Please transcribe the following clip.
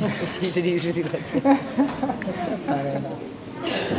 you did use his That's so funny.